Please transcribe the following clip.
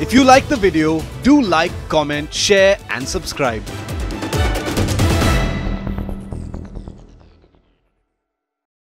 If you like the video, do like, comment, share and subscribe.